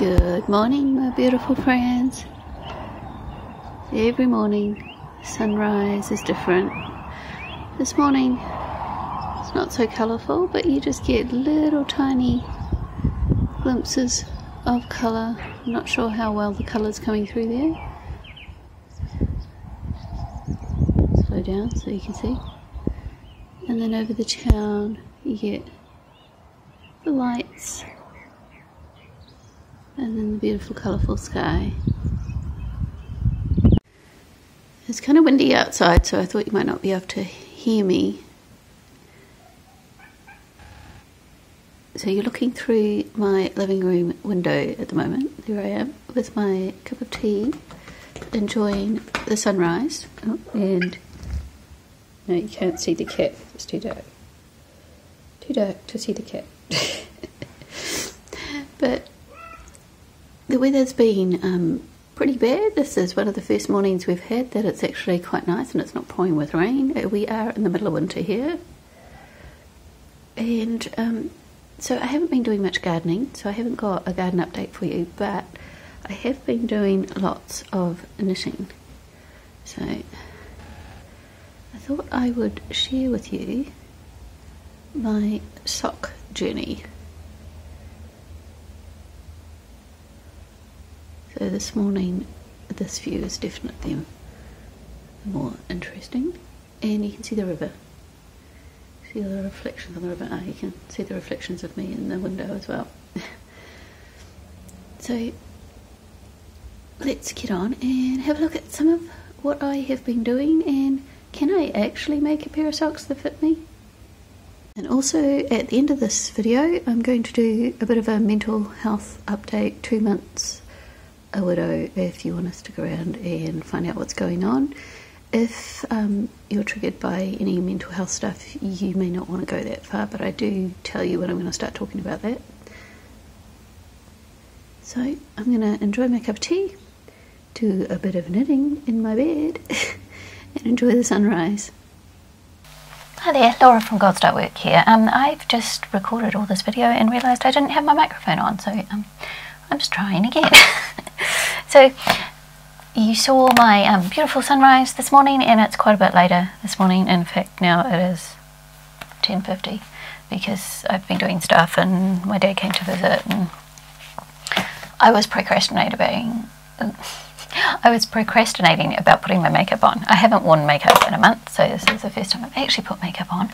Good morning, my beautiful friends. Every morning, sunrise is different. This morning, it's not so colourful, but you just get little tiny glimpses of colour. I'm not sure how well the colour's coming through there. Slow down so you can see. And then over the town, you get the lights and then the beautiful colourful sky. It's kind of windy outside, so I thought you might not be able to hear me. So you're looking through my living room window at the moment. There I am with my cup of tea, enjoying the sunrise. Oh, and no, you can't see the cat. It's too dark. Too dark to see the cat. but the weather's been um, pretty bad. This is one of the first mornings we've had that it's actually quite nice and it's not pouring with rain. Uh, we are in the middle of winter here. And um, so I haven't been doing much gardening, so I haven't got a garden update for you, but I have been doing lots of knitting. So I thought I would share with you my sock journey. So this morning, this view is definitely more interesting, and you can see the river. See the reflections on the river. Ah, you can see the reflections of me in the window as well. so let's get on and have a look at some of what I have been doing and can I actually make a pair of socks that fit me? And also at the end of this video I'm going to do a bit of a mental health update two months a widow if you want us to stick around and find out what's going on. If um, you're triggered by any mental health stuff, you may not want to go that far, but I do tell you when I'm going to start talking about that. So I'm going to enjoy my cup of tea, do a bit of knitting in my bed, and enjoy the sunrise. Hi there, Laura from Gold Star Work here. Um, I've just recorded all this video and realised I didn't have my microphone on, so um, I'm just trying again. so you saw my um, beautiful sunrise this morning and it's quite a bit later this morning. In fact, now it is 10.50 because I've been doing stuff and my dad came to visit and I was procrastinating. I was procrastinating about putting my makeup on. I haven't worn makeup in a month, so this is the first time I've actually put makeup on.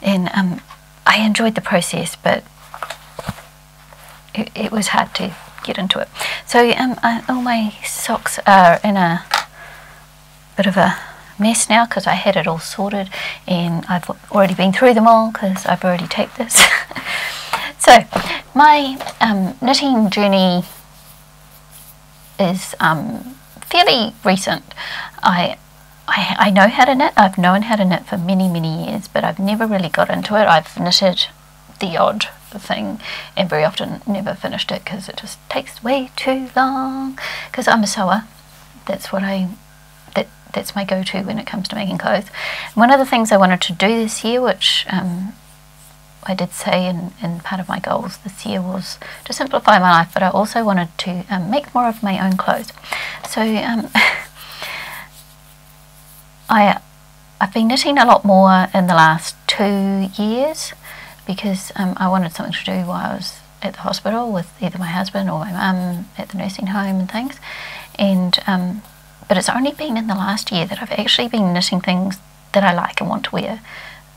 And um, I enjoyed the process, but it, it was hard to get into it. So um, I, all my socks are in a bit of a mess now because I had it all sorted and I've already been through them all because I've already taped this. so my um, knitting journey is um, fairly recent. I, I, I know how to knit. I've known how to knit for many, many years, but I've never really got into it. I've knitted the odd thing and very often never finished it because it just takes way too long. Because I'm a sewer. That's what I that that's my go-to when it comes to making clothes. One of the things I wanted to do this year which um, I did say in, in part of my goals this year was to simplify my life but I also wanted to um, make more of my own clothes. So um, I I've been knitting a lot more in the last two years because um, I wanted something to do while I was at the hospital with either my husband or my mum at the nursing home and things. And um, but it's only been in the last year that I've actually been knitting things that I like and want to wear.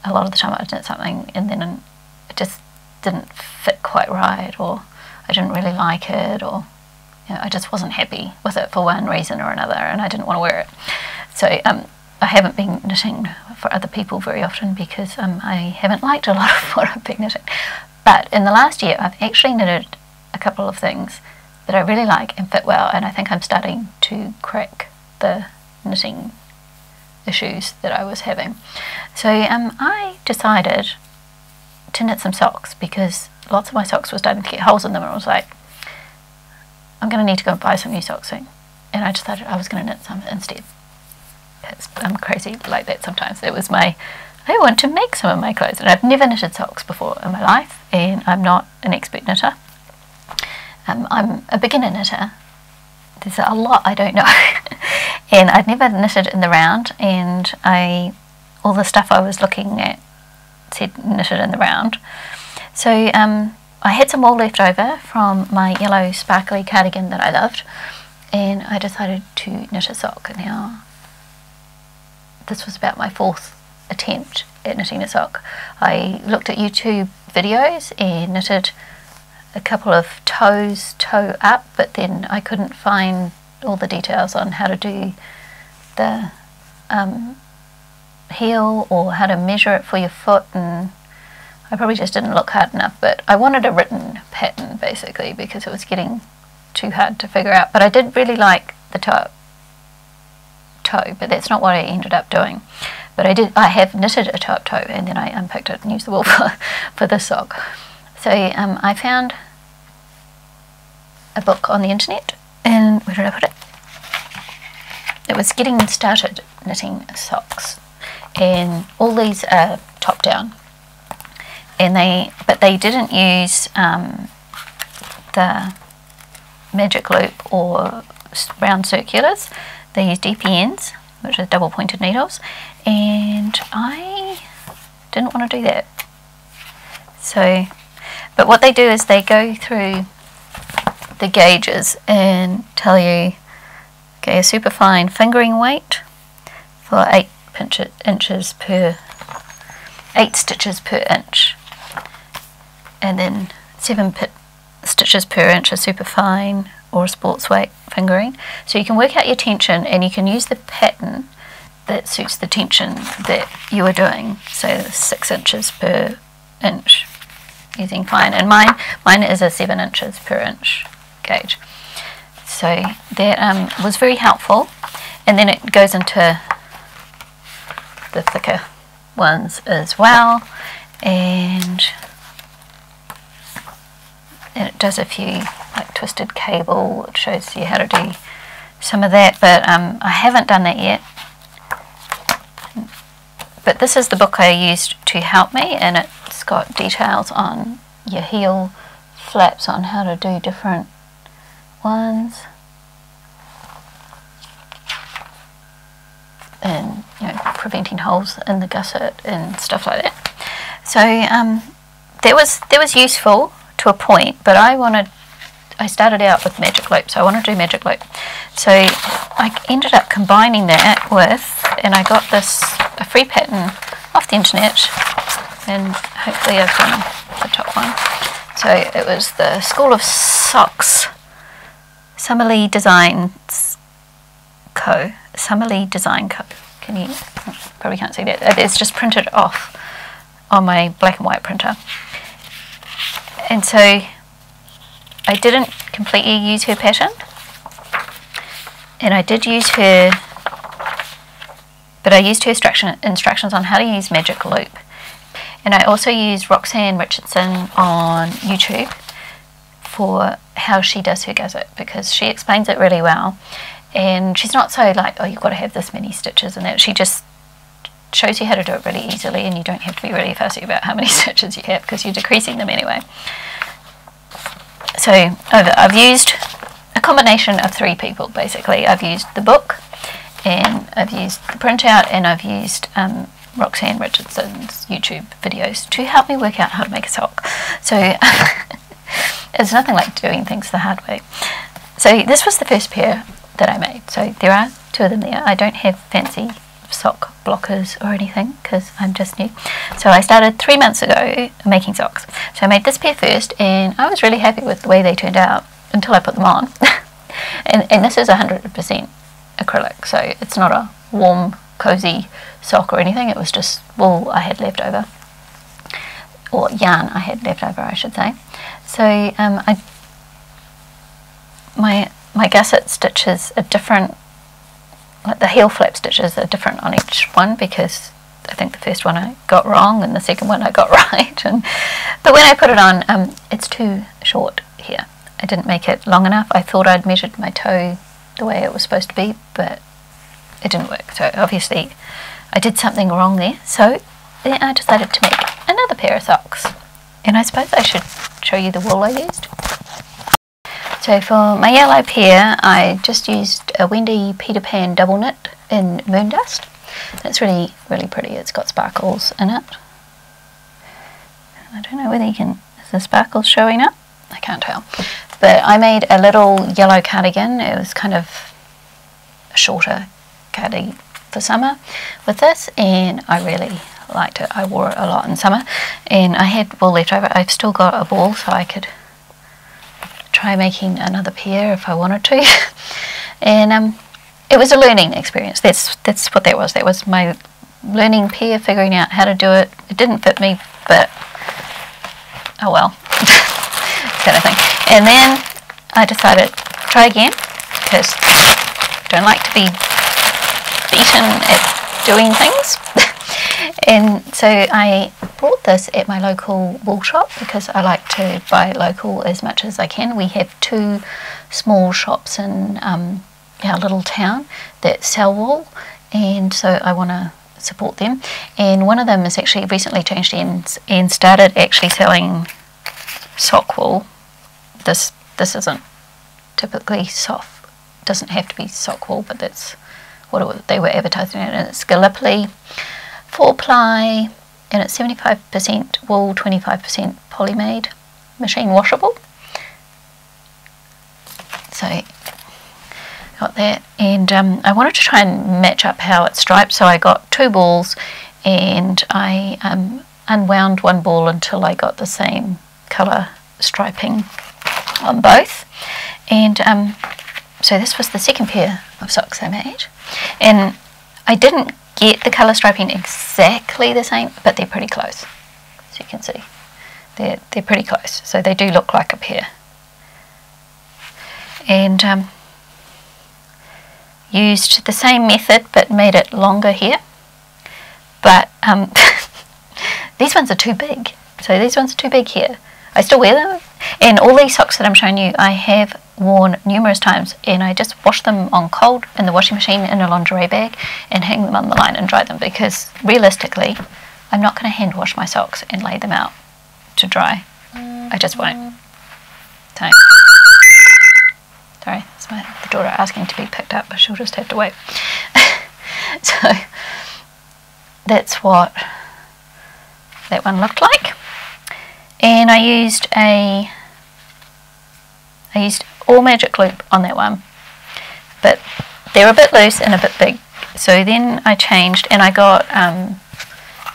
A lot of the time I'd knit something and then it just didn't fit quite right, or I didn't really like it, or you know, I just wasn't happy with it for one reason or another, and I didn't want to wear it. So um, I haven't been knitting for other people very often because um, I haven't liked a lot of what I've been knitting. But in the last year, I've actually knitted a couple of things that I really like and fit well, and I think I'm starting to crack the knitting issues that I was having. So um, I decided to knit some socks because lots of my socks were starting to get holes in them, and I was like, I'm going to need to go and buy some new socks soon. And I decided I was going to knit some instead. I'm crazy like that sometimes. It was my, I want to make some of my clothes. And I've never knitted socks before in my life, and I'm not an expert knitter. um, I'm a beginner knitter. There's a lot I don't know, and I'd never knitted in the round, and I all the stuff I was looking at said knitted in the round. So um, I had some wool left over from my yellow sparkly cardigan that I loved, and I decided to knit a sock. Now, this was about my fourth attempt at knitting a sock. I looked at YouTube videos and knitted a couple of toes toe up, but then I couldn't find all the details on how to do the um, heel or how to measure it for your foot and I probably just didn't look hard enough but I wanted a written pattern basically because it was getting too hard to figure out but I did really like the toe toe but that's not what I ended up doing. But I did I have knitted a toe toe and then I unpicked it and used the wool for, for the sock. So um, I found a book on the internet and where did I put it? It was getting started knitting socks and all these are top down. And they but they didn't use um, the magic loop or round circulars they used DPNs which are double pointed needles and I didn't want to do that. So but what they do is they go through the gauges and tell you okay a super fine fingering weight for 8 inches per 8 stitches per inch. And then 7 stitches per inch are super or sports weight fingering. So you can work out your tension and you can use the pattern that suits the tension that you are doing. So 6 inches per inch. Using fine. And mine mine is a 7 inches per inch gauge. So that um, was very helpful. And then it goes into the thicker ones as well. And it does a few twisted cable it shows you how to do some of that but um, I haven't done that yet but this is the book I used to help me and it's got details on your heel flaps on how to do different ones and you know preventing holes in the gusset and stuff like that. So um, that was that was useful to a point, but I wanted I started out with magic loop, so I want to do magic loop. So I ended up combining that with, and I got this a free pattern off the internet, and hopefully I've done the top one. So it was the School of Socks, Summer Lee Designs Co. Summer Lee Design Co. Can you probably can't see that? Uh, it's just printed off on my black and white printer. And so I didn't completely use her pattern. And I did use her, but I used her instruction, instructions on how to use Magic Loop. And I also used Roxanne Richardson on YouTube for how she does her gusset because she explains it really well and she's not so like oh you've got to have this many stitches and that she just shows you how to do it really easily and you don't have to be really fussy about how many stitches you have because you're decreasing them anyway so I've, I've used a combination of three people basically I've used the book and I've used the printout and I've used um, Roxanne Richardson's YouTube videos to help me work out how to make a sock so it's nothing like doing things the hard way so this was the first pair that I made. So there are two of them there. I don't have fancy sock blockers or anything because I'm just new. So I started three months ago making socks. So I made this pair first and I was really happy with the way they turned out until I put them on. and, and this is 100% acrylic so it's not a warm cozy sock or anything it was just wool I had left over or yarn I had left over I should say. So um, I my my gusset stitches are different, like the heel flap stitches are different on each one because I think the first one I got wrong and the second one I got right. And But when I put it on, um, it's too short here. I didn't make it long enough. I thought I'd measured my toe the way it was supposed to be, but it didn't work. So obviously I did something wrong there. So then I decided to make another pair of socks. And I suppose I should show you the wool I used. So for my yellow pair, I just used a Wendy Peter Pan double knit in Moondust. It's really, really pretty. It's got sparkles in it. I don't know whether you can, is the sparkles showing up? I can't tell. But I made a little yellow cardigan. It was kind of a shorter cardigan for summer with this and I really liked it. I wore it a lot in summer and I had wool left over. I've still got a ball so I could try making another pair if I wanted to. and um, it was a learning experience. That's that's what that was. That was my learning pair, figuring out how to do it. It didn't fit me, but oh well, kind of thing. And then I decided try again because I don't like to be beaten at doing things. And so I bought this at my local wool shop because I like to buy local as much as I can. We have two small shops in um, our little town that sell wool, and so I want to support them. And one of them has actually recently changed ends and started actually selling sock wool. This this isn't typically soft. Doesn't have to be sock wool, but that's what was, they were advertising it. And it's Gallipoli, four ply, and it's 75% wool, 25% polyamide, machine washable. So got that, and um, I wanted to try and match up how it's striped. So I got two balls, and I um, unwound one ball until I got the same colour striping on both. And um, so this was the second pair of socks I made. And I didn't get the colour striping exactly the same, but they're pretty close. As you can see, they're, they're pretty close. So they do look like a pair. And um, used the same method, but made it longer here. But um, these ones are too big. So these ones are too big here. I still wear them. And all these socks that I'm showing you, I have worn numerous times and I just wash them on cold in the washing machine in a lingerie bag and hang them on the line and dry them because realistically I'm not going to hand wash my socks and lay them out to dry. I just won't. So, sorry, it's my the daughter asking to be picked up, but she'll just have to wait. so that's what that one looked like. And I used a I used all magic loop on that one. But they're a bit loose and a bit big. So then I changed and I got um,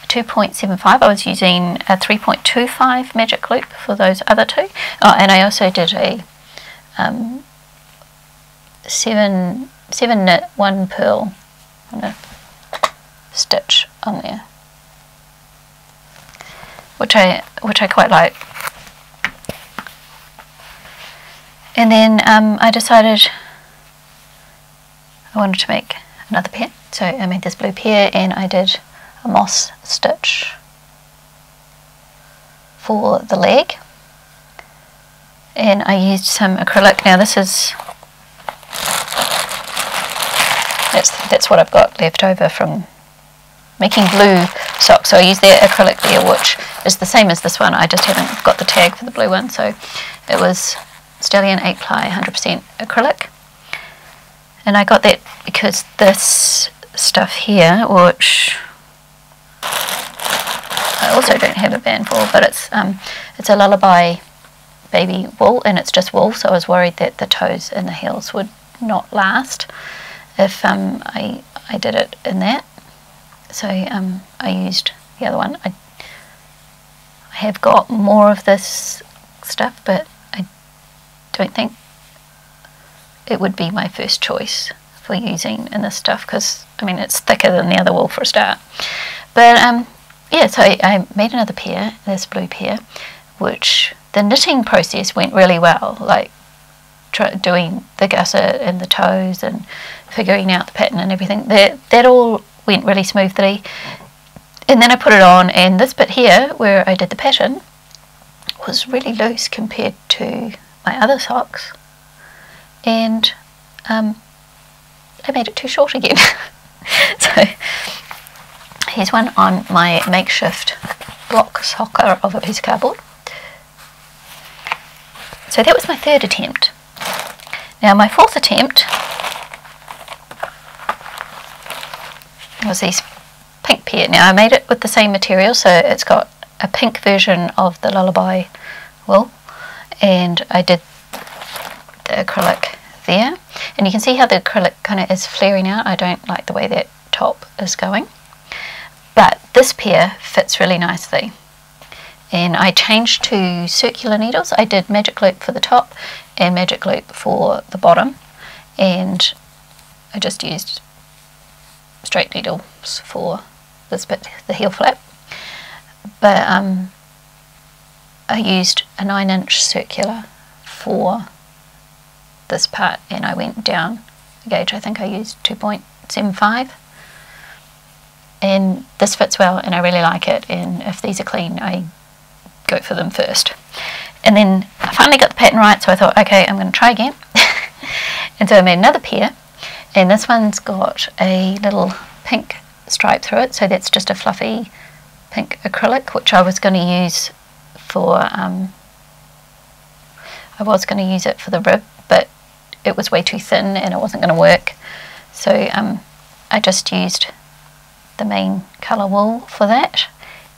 2.75 I was using a 3.25 magic loop for those other two. Oh, and I also did a um, 7 7 knit 1 purl stitch on there. Which I which I quite like And then um, I decided I wanted to make another pair. So I made this blue pair and I did a moss stitch for the leg. And I used some acrylic. Now this is that's that's what I've got left over from making blue socks. So I used their acrylic there, which is the same as this one. I just haven't got the tag for the blue one, so it was Stallion 8 ply 100% acrylic. And I got that because this stuff here, which I also don't have a band for, but it's um, it's a lullaby baby wool and it's just wool, so I was worried that the toes and the heels would not last if um, I, I did it in that. So um, I used the other one. I, I have got more of this stuff, but don't think it would be my first choice for using in this stuff because I mean it's thicker than the other wool for a start. But um, yeah, so I, I made another pair, this blue pair, which the knitting process went really well. Like doing the gusset and the toes and figuring out the pattern and everything. That that all went really smoothly. And then I put it on, and this bit here where I did the pattern was really loose compared to my other socks and um, I made it too short again. so here's one on my makeshift block socker of a piece of cardboard. So that was my third attempt Now my fourth attempt was these pink pair. Now I made it with the same material, so it's got a pink version of the lullaby wool, and I did the acrylic there. And you can see how the acrylic kind of is flaring out. I don't like the way that top is going. But this pair fits really nicely. And I changed to circular needles. I did magic loop for the top and magic loop for the bottom. And I just used straight needles for this bit, the heel flap. But um, I used a 9 inch circular for this part and I went down the gauge. I think I used 2.75 and this fits well and I really like it and if these are clean I go for them first. And then I finally got the pattern right so I thought okay I'm going to try again and so I made another pair and this one's got a little pink stripe through it so that's just a fluffy pink acrylic which I was going to use for um, I was going to use it for the rib but it was way too thin and it wasn't going to work. So um, I just used the main colour wool for that.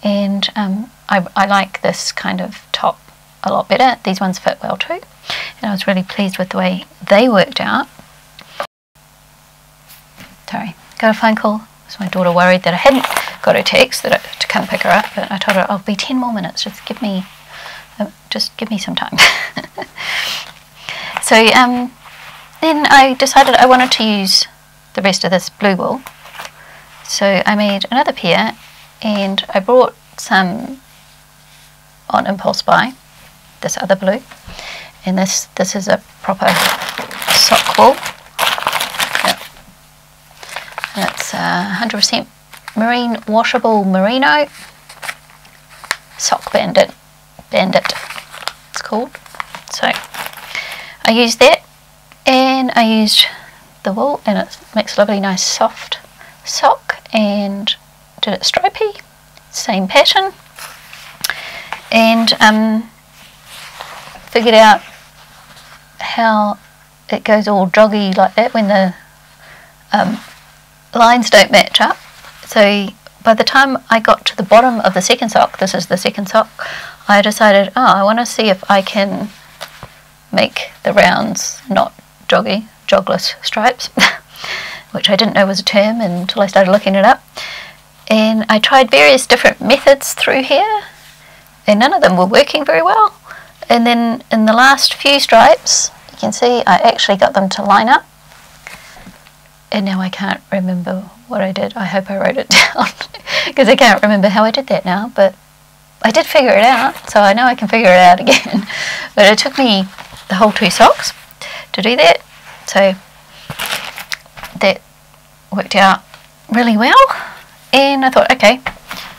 And um, I, I like this kind of top a lot better. These ones fit well too. And I was really pleased with the way they worked out. Sorry, got a phone call. So my daughter worried that I hadn't got a text that I, to come pick her up, but I told her I'll be 10 more minutes. Just give me, uh, just give me some time. so um, then I decided I wanted to use the rest of this blue wool. So I made another pair and I brought some on impulse buy, this other blue. And this this is a proper sock wool. Yep. And it's 100% uh, marine washable merino. Sock bandit. Bandit it's called. So I used that and I used the wool and it makes a lovely nice soft sock and did it stripy same pattern. And um, figured out how it goes all joggy like that when the um, lines don't match up so by the time I got to the bottom of the second sock this is the second sock I decided oh I want to see if I can make the rounds not joggy, jogless stripes, which I didn't know was a term until I started looking it up. And I tried various different methods through here, and none of them were working very well. And then in the last few stripes, you can see I actually got them to line up. And now I can't remember what I did. I hope I wrote it down because I can't remember how I did that now. But I did figure it out, so I know I can figure it out again. but it took me the whole two socks to do that. So that worked out really well. And I thought, okay,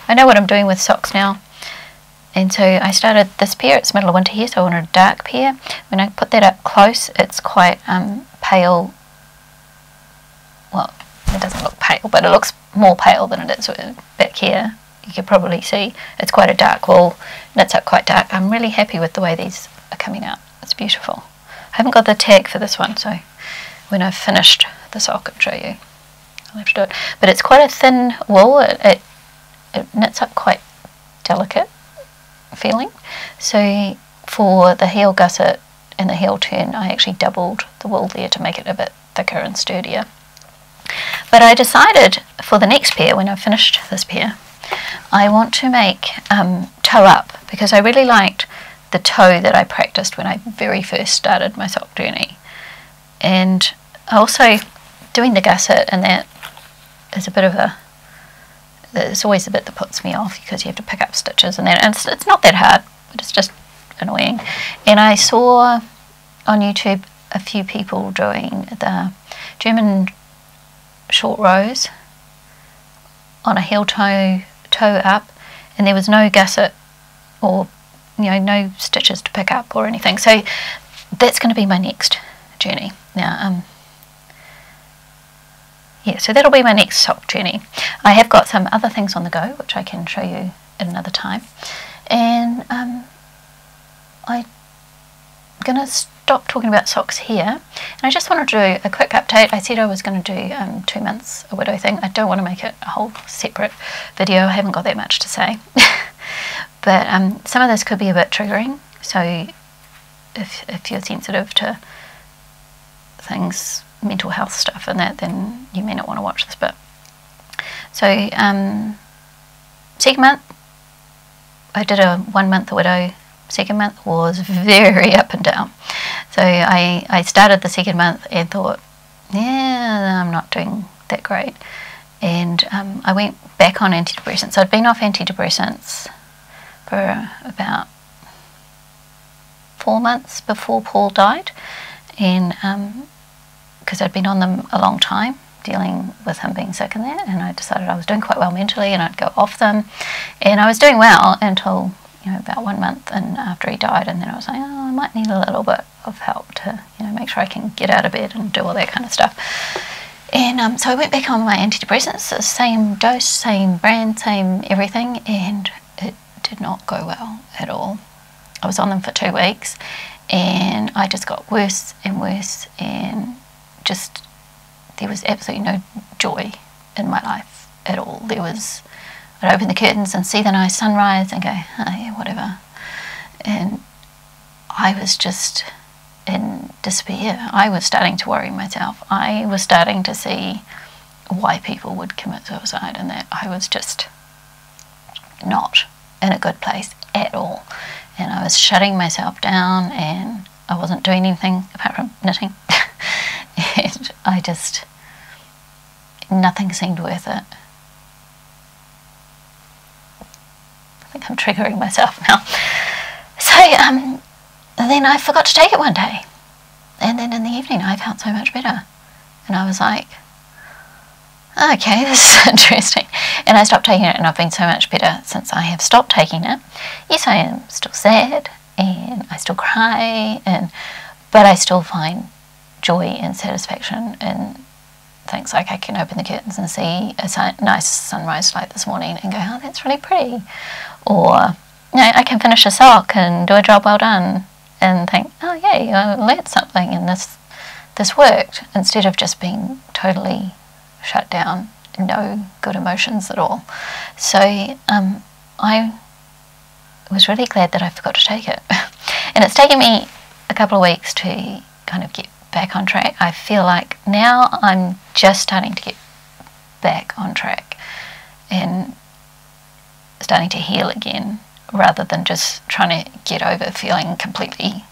I know what I'm doing with socks now. And so I started this pair, it's middle of winter here, so I wanted a dark pair. When I put that up close, it's quite um, pale. Well, it doesn't look pale, but it looks more pale than it is back here. You can probably see it's quite a dark wool, knits up quite dark. I'm really happy with the way these are coming out. It's beautiful. I haven't got the tag for this one, so when I've finished the sock, I'll show you. I'll have to do it. But it's quite a thin wool. It, it, it knits up quite delicate feeling. So for the heel gusset and the heel turn, I actually doubled the wool there to make it a bit thicker and sturdier. But I decided for the next pair, when I've finished this pair, I want to make um, toe up because I really liked the toe that I practiced when I very first started my sock journey. And also doing the gusset and that is a bit of a it's always the bit that puts me off because you have to pick up stitches and that and it's, it's not that hard but it's just annoying and I saw on YouTube a few people doing the German short rows on a heel toe toe up and there was no gusset or you know, no stitches to pick up or anything. So that's going to be my next journey. Now, um, yeah, so that'll be my next sock journey. I have got some other things on the go, which I can show you at another time. And um, I'm to stop talking about socks here. And I just want to do a quick update. I said I was going to do um, two months a widow thing. I don't want to make it a whole separate video. I haven't got that much to say. but um, some of this could be a bit triggering. So if, if you're sensitive to things, mental health stuff and that, then you may not want to watch this bit. So, um, second month, I did a one month widow. Second month was very up and down. So I, I started the second month and thought, yeah, I'm not doing that great. And um, I went back on antidepressants. I'd been off antidepressants for about four months before Paul died, and because um, I'd been on them a long time, dealing with him being sick in there, and I decided I was doing quite well mentally, and I'd go off them, and I was doing well until you know about one month, and after he died, and then I was like, oh, I might need a little bit of help to you know make sure I can get out of bed and do all that kind of stuff. And um, so I went back on my antidepressants, the same dose, same brand, same everything, and it did not go well at all. I was on them for two weeks, and I just got worse and worse, and just there was absolutely no joy in my life at all. There was, I'd open the curtains and see the nice sunrise and go, oh whatever. And I was just in despair. I was starting to worry myself. I was starting to see why people would commit suicide and that I was just not in a good place at all. And I was shutting myself down and I wasn't doing anything apart from knitting. and I just nothing seemed worth it. Think I'm triggering myself now. So um, then I forgot to take it one day. And then in the evening I felt so much better. And I was like, okay, this is interesting. And I stopped taking it and I've been so much better since I have stopped taking it. Yes, I am still sad and I still cry and but I still find joy and satisfaction in things like I can open the curtains and see a sun, nice sunrise like this morning and go, oh, that's really pretty. Or, you know, I can finish a sock and do a job well done and think, oh, yay, I learned something and this, this worked, instead of just being totally shut down, no good emotions at all. So um, I was really glad that I forgot to take it. and it's taken me a couple of weeks to kind of get back on track. I feel like now I'm just starting to get back on track and starting to heal again rather than just trying to get over feeling completely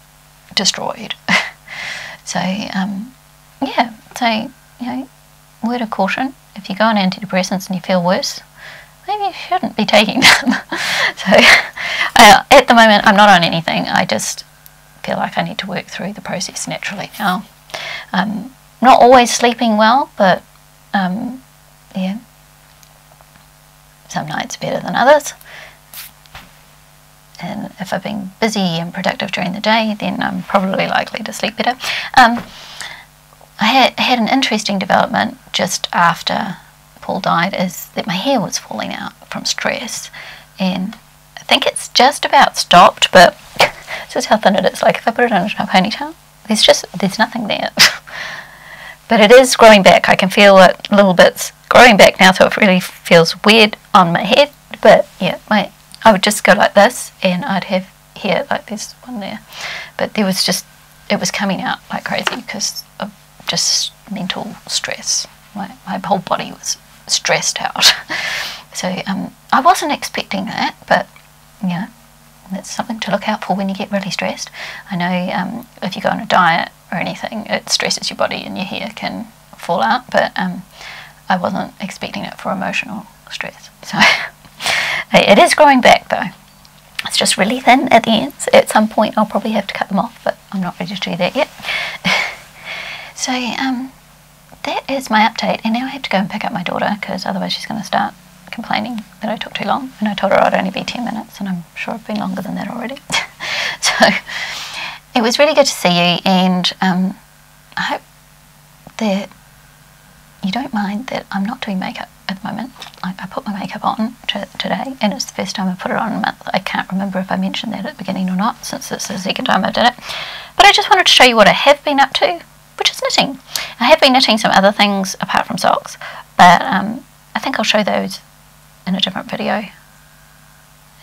destroyed. so, um, yeah, so, you know, word of caution if you go on antidepressants and you feel worse, maybe you shouldn't be taking them. so, uh, at the moment, I'm not on anything. I just feel like I need to work through the process naturally now. Um, not always sleeping well, but um, yeah, some nights better than others. And if I've been busy and productive during the day, then I'm probably likely to sleep better. Um, I had, had an interesting development just after Paul died, is that my hair was falling out from stress. And I think it's just about stopped, but this is how thin it is. Like if I put it in a ponytail, there's just there's nothing there. but it is growing back. I can feel it little bits growing back now, so it really feels weird on my head. But yeah, my I would just go like this, and I'd have here like this one there. But there was just it was coming out like crazy because of just mental stress. My my whole body was stressed out. so um, I wasn't expecting that, but yeah, that's something to look out for when you get really stressed. I know um, if you go on a diet or anything, it stresses your body and your hair can fall out, but um, I wasn't expecting it for emotional stress. So it is growing back though. It's just really thin at the ends. At some point, I'll probably have to cut them off, but I'm not ready to do that yet. so um, that is my update, and now I have to go and pick up my daughter because otherwise she's going to start complaining that I took too long, and I told her I'd only be 10 minutes, and I'm sure I've been longer than that already. so it was really good to see you, and um, I hope that you don't mind that I'm not doing makeup at the moment. I, I put my makeup on to, today, and it's the first time I've put it on in a month. I can't remember if I mentioned that at the beginning or not, since it's the second time I did it. But I just wanted to show you what I have been up to, which is knitting. I have been knitting some other things apart from socks, but um, I think I'll show those in a different video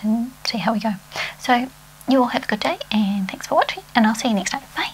and see how we go. So you all have a good day, and thanks for watching, and I'll see you next time. Bye.